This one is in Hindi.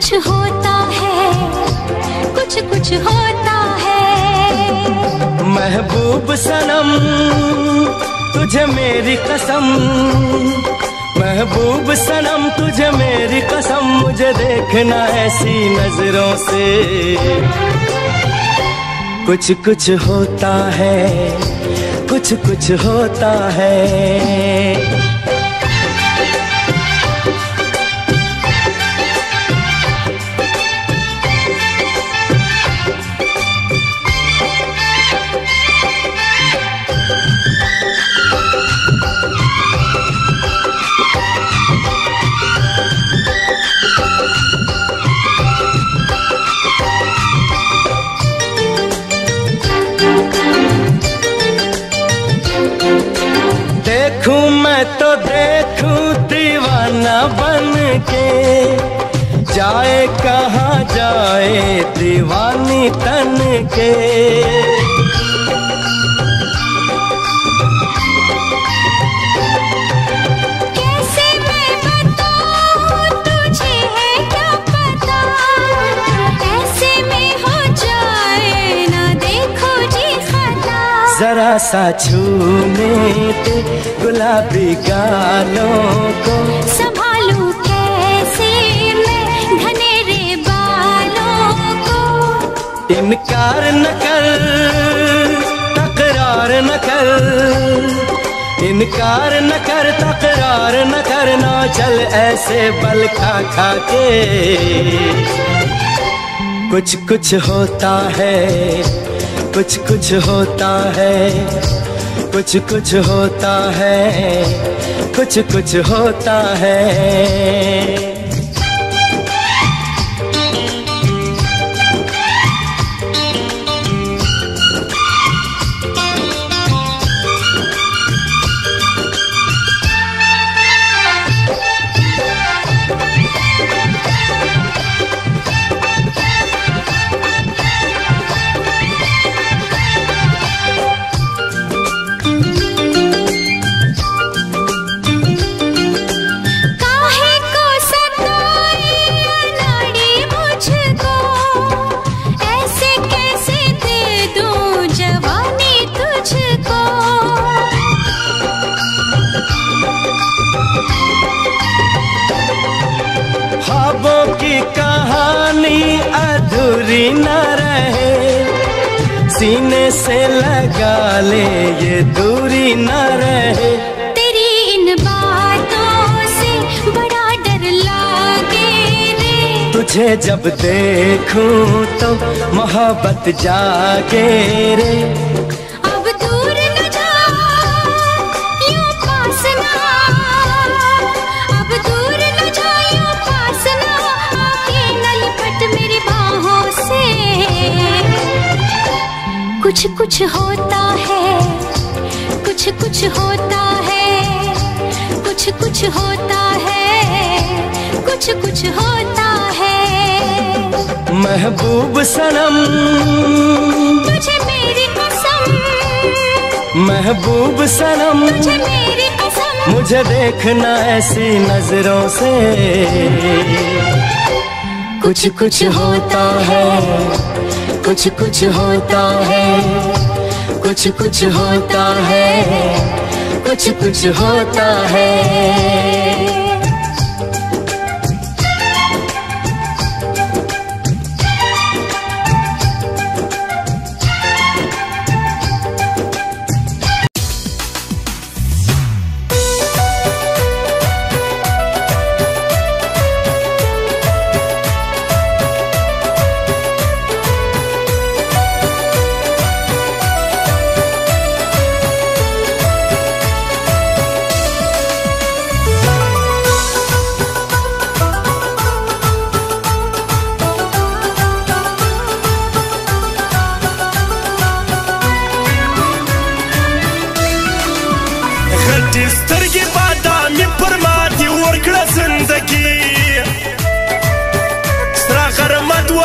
कुछ होता है, कुछ कुछ होता है। महबूब सनम, तुझे मेरी कसम। महबूब सनम, तुझे मेरी कसम। मुझे देखना ऐसी नज़रों से। कुछ कुछ होता है, कुछ कुछ होता है। के जाए कहाँ जाए दीवानी तन के। कैसे मैं बताऊँ तुझे है क्या पता? ऐसे में हो जाए ना देखो जी खता। जरा सा छूने गुलाबी गालों को। संभालूं इनकार न कर, तकरार न कर। इनकार न कर, तकरार न करना चल ऐसे बल खा खा के। कुछ कुछ होता है, कुछ कुछ होता है, कुछ कुछ होता है, कुछ कुछ होता है। अधूरी न रहे सीने से लगा ले ये दूरी न रहे। तेरी इन बातों से बड़ा डर लागे रे। तुझे जब देखूँ तो मोहब्बत जागे रे। अब दूर न जा यूँ पास ना कुछ कुछ होता है कुछ कुछ होता है कुछ कुछ होता है कुछ कुछ होता है। महबूब सनम। तुझे मेरी कसम। महबूब सनम। तुझे मेरी कसम। मुझे देखना ऐसी नज़रों से। कुछ कुछ होता है कुछ कुछ होता है। कुछ कुछ होता है। कुछ कुछ होता है।